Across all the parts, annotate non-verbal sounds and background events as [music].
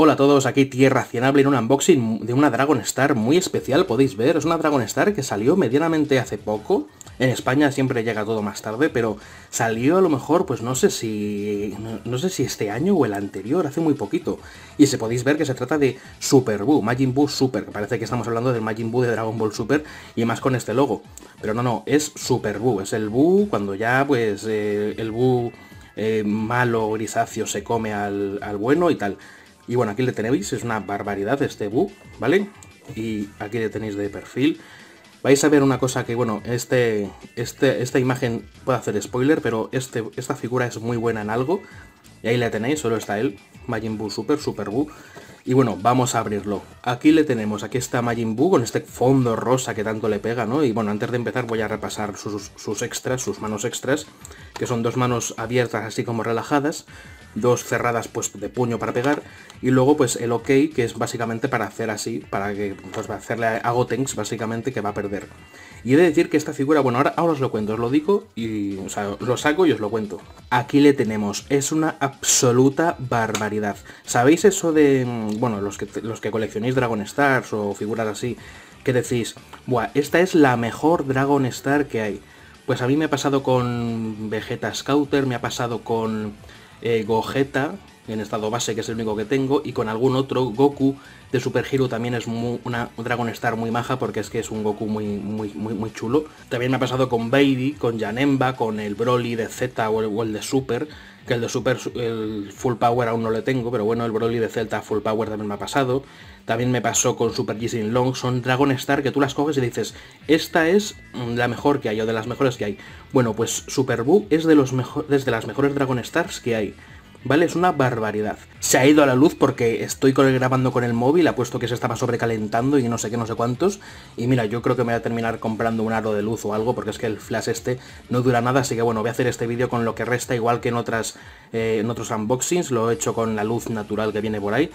Hola a todos, aquí Tierra Cienable en un unboxing de una Dragon Star muy especial, podéis ver, es una Dragon Star que salió medianamente hace poco, en España siempre llega todo más tarde, pero salió a lo mejor, pues no sé si, no, sé si este año o el anterior, hace muy poquito, y se podéis ver que se trata de Super Buu, Majin Buu Super, que parece que estamos hablando del Majin Buu de Dragon Ball Super, y más con este logo, pero no, no, es Super Buu, es el Buu cuando ya, pues, eh, el Buu... Eh, malo grisáceo se come al, al bueno y tal. Y bueno, aquí le tenéis, es una barbaridad este bug, ¿vale? Y aquí le tenéis de perfil. Vais a ver una cosa que, bueno, este, este, esta imagen puede hacer spoiler, pero este, esta figura es muy buena en algo. Y ahí le tenéis, solo está él, Majin Buu Super, Super Buu. Y bueno, vamos a abrirlo. Aquí le tenemos, aquí está Majin Buu con este fondo rosa que tanto le pega, ¿no? Y bueno, antes de empezar voy a repasar sus, sus extras, sus manos extras, que son dos manos abiertas así como relajadas, dos cerradas pues de puño para pegar y luego pues el ok que es básicamente para hacer así, para que pues hacerle a Gotenks básicamente que va a perder. Y he de decir que esta figura, bueno, ahora, ahora os lo cuento, os lo digo y lo saco y os lo cuento. Aquí le tenemos, es una absoluta barbaridad. ¿Sabéis eso de, mm, bueno, los que, los que coleccionéis Dragon Stars o figuras así, que decís, buah, esta es la mejor Dragon Star que hay? Pues a mí me ha pasado con Vegeta Scouter, me ha pasado con eh, en estado base, que es el único que tengo, y con algún otro Goku de Super Hero también es una Dragon Star muy maja, porque es que es un Goku muy, muy, muy, muy chulo. También me ha pasado con Baby, con Janemba, con el Broly de Z o el, de Super, que el de Super, el Full Power aún no le tengo, pero bueno, el Broly de Z Full Power también me ha pasado. También me pasó con Super Jisin Long, son Dragon Star que tú las coges y dices, esta es la mejor que hay, o de las mejores que hay. Bueno, pues Super Buu es de, los mejores de las mejores Dragon Stars que hay. ¿Vale? Es una barbaridad. Se ha ido a la luz porque estoy grabando con el móvil, ha puesto que se estaba sobrecalentando y no sé qué, no sé cuántos. Y mira, yo creo que me voy a terminar comprando un aro de luz o algo, porque es que el flash este no dura nada, así que bueno, voy a hacer este vídeo con lo que resta, igual que en, otras, eh, en otros unboxings, lo he hecho con la luz natural que viene por ahí.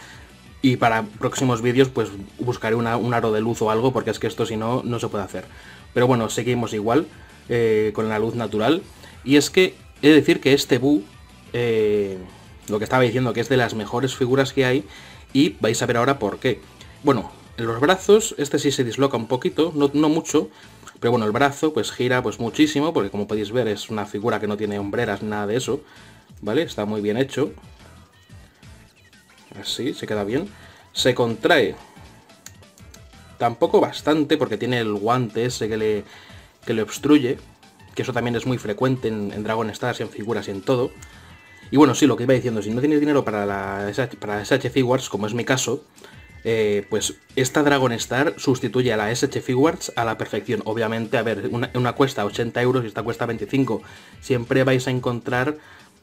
Y para próximos vídeos pues buscaré un aro de luz o algo, porque es que esto si no, no se puede hacer. Pero bueno, seguimos igual, eh, con la luz natural. Y es que he de decir que este Bu eh, lo que estaba diciendo, que es de las mejores figuras que hay, y vais a ver ahora por qué. Bueno, en los brazos, este sí se disloca un poquito, no, mucho, pero bueno, el brazo pues gira pues muchísimo, porque como podéis ver es una figura que no tiene hombreras, nada de eso, ¿vale? Está muy bien hecho. Así, se queda bien. Se contrae tampoco bastante, porque tiene el guante ese que le, que le obstruye, que eso también es muy frecuente en, en Dragon Stars en figuras y en todo. Y bueno, sí, lo que iba diciendo, si no tienes dinero para la para SH Figuarts, como es mi caso, eh, pues esta Dragon Star sustituye a la SH Figuarts a la perfección. Obviamente, a ver, una, cuesta 80 euros y esta cuesta 25. Siempre vais a encontrar,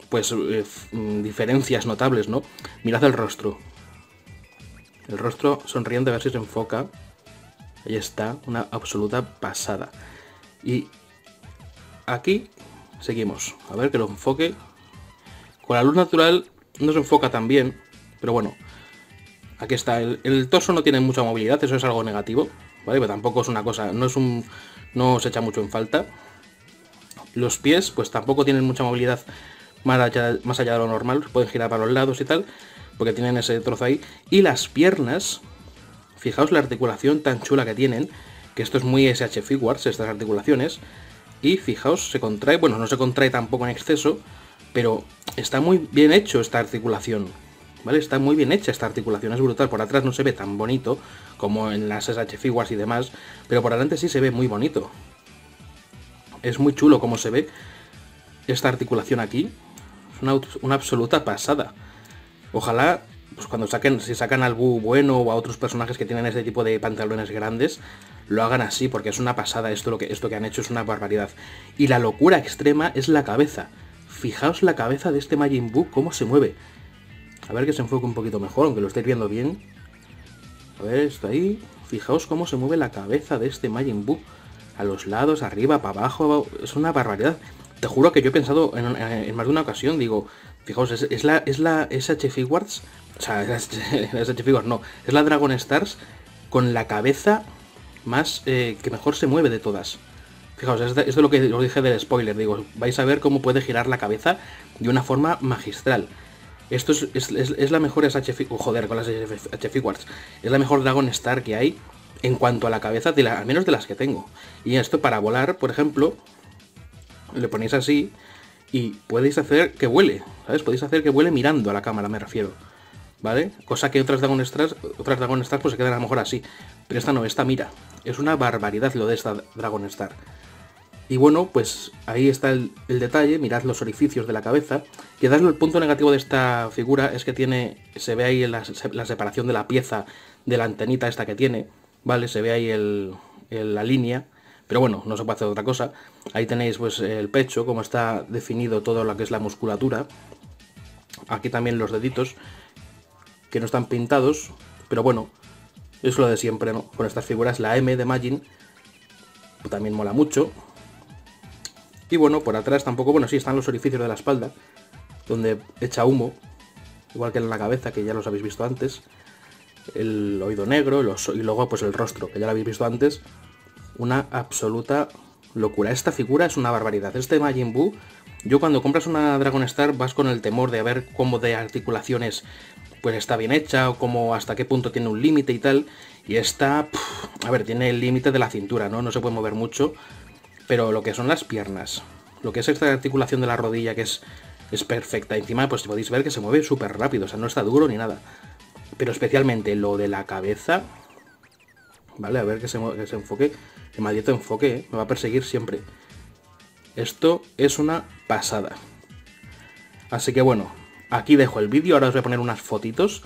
pues, eh, mm, diferencias notables, ¿no? Mirad el rostro. El rostro sonriente, a ver si se enfoca. Ahí está, una absoluta pasada. Y aquí seguimos. A ver que lo enfoque. Con la luz natural no se enfoca tan bien, pero bueno, aquí está. El, torso no tiene mucha movilidad, eso es algo negativo, ¿vale? Pero tampoco es una cosa, no es un... no se echa mucho en falta. Los pies, pues tampoco tienen mucha movilidad más allá, más allá de lo normal, pueden girar para los lados y tal, porque tienen ese trozo ahí. Y las piernas, fijaos la articulación tan chula que tienen, que esto es muy SH estas articulaciones, y fijaos, se contrae, bueno, no se contrae tampoco en exceso, pero está muy bien hecho esta articulación. ¿Vale? Está muy bien hecha esta articulación, es brutal. Por atrás no se ve tan bonito como en las SH Figuarts y demás, pero por adelante sí se ve muy bonito. Es muy chulo como se ve esta articulación aquí. Es una, absoluta pasada. Ojalá, pues cuando saquen, si sacan al Bu bueno o a otros personajes que tienen ese tipo de pantalones grandes, lo hagan así, porque es una pasada esto, lo que, esto que han hecho es una barbaridad. Y la locura extrema es la cabeza. Fijaos la cabeza de este Majin Buu, cómo se mueve. A ver que se enfoque un poquito mejor, aunque lo estéis viendo bien. A ver, está ahí. Fijaos cómo se mueve la cabeza de este Majin Buu. A los lados, arriba, para abajo. Es una barbaridad. Te juro que yo he pensado en, más de una ocasión, digo, fijaos, es, la, es la SH Figuarts, o sea, es la SH [laughs] Figuarts, no, es la Dragon Stars con la cabeza más eh, que mejor se mueve de todas. Fijaos, esto es lo que os dije del spoiler, digo, vais a ver cómo puede girar la cabeza de una forma magistral. Esto es, la mejor SH... joder, con las SH Figuarts. Es la mejor Dragon Star que hay en cuanto a la cabeza, de al menos de las que tengo. Y esto para volar, por ejemplo, le ponéis así y podéis hacer que vuele, ¿sabes? Podéis hacer que vuele mirando a la cámara, me refiero. ¿Vale? Cosa que otras Dragon Stars, otras Dragon Stars pues se quedan a lo mejor así. Pero esta no, esta mira. Es una barbaridad lo de esta Dragon Star. Y bueno, pues ahí está el, detalle, mirad los orificios de la cabeza. Quizás el punto negativo de esta figura es que tiene, se ve ahí la, la separación de la pieza de la antenita esta que tiene, ¿vale? Se ve ahí el, la línea, pero bueno, no se puede hacer otra cosa. Ahí tenéis pues el pecho, como está definido todo lo que es la musculatura. Aquí también los deditos, que no están pintados, pero bueno, es lo de siempre, ¿no? Con estas figuras, la M de Magin también mola mucho. Y bueno, por atrás tampoco, bueno, sí, están los orificios de la espalda, donde echa humo, igual que en la cabeza, que ya los habéis visto antes. El oído negro y luego pues el rostro, que ya lo habéis visto antes. Una absoluta locura. Esta figura es una barbaridad. Este Majin Buu, yo cuando compras una Dragon Star vas con el temor de ver cómo de articulaciones pues está bien hecha o cómo hasta qué punto tiene un límite y tal. Y esta, a ver, tiene el límite de la cintura, ¿no? No se puede mover mucho. Pero lo que son las piernas, lo que es esta articulación de la rodilla que es, es perfecta. Encima pues podéis ver que se mueve súper rápido, o sea, no está duro ni nada. Pero especialmente lo de la cabeza, ¿vale? A ver que se, se enfoque, que maldito enfoque, ¿eh? me va a perseguir siempre. Esto es una pasada. Así que bueno, aquí dejo el vídeo, ahora os voy a poner unas fotitos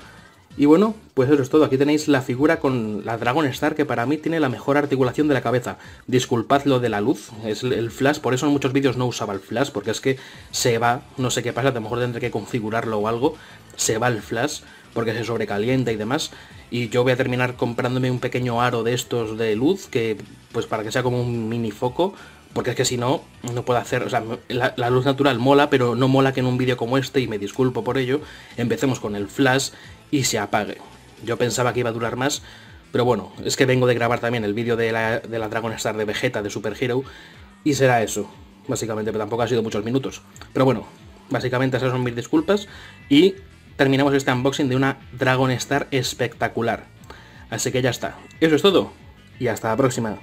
y bueno, pues eso es todo. Aquí tenéis la figura con la Dragon Star, que para mí tiene la mejor articulación de la cabeza. Disculpad lo de la luz, es el flash, por eso en muchos vídeos no usaba el flash, porque es que se va, no sé qué pasa, a lo mejor tendré que configurarlo o algo, se va el flash, porque se sobrecalienta y demás. Y yo voy a terminar comprándome un pequeño aro de estos de luz, que pues para que sea como un mini foco, porque es que si no, no puedo hacer, o sea, la, luz natural mola, pero no mola que en un vídeo como este, y me disculpo por ello, empecemos con el flash y se apague. Yo pensaba que iba a durar más, pero bueno, es que vengo de grabar también el vídeo de la, de la Dragon Star de Vegeta de Super Hero y será eso, básicamente, pero tampoco ha sido muchos minutos. Pero bueno, básicamente esas son mis disculpas y terminamos este unboxing de una Dragon Star espectacular. Así que ya está. Eso es todo y hasta la próxima.